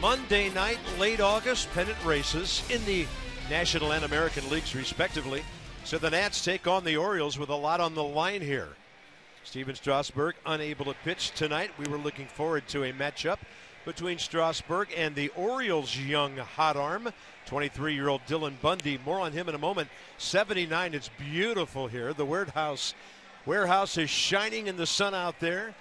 Monday night, late August, pennant races in the National and American Leagues, respectively. So the Nats take on the Orioles with a lot on the line here. Stephen Strasburg unable to pitch tonight. We were looking forward to a matchup between Strasburg and the Orioles' young hot arm, 23 year old Dylan Bundy. More on him in a moment. 79, it's beautiful here. The warehouse, warehouse is shining in the sun out there.